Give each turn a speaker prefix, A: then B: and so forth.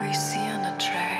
A: We see on the track.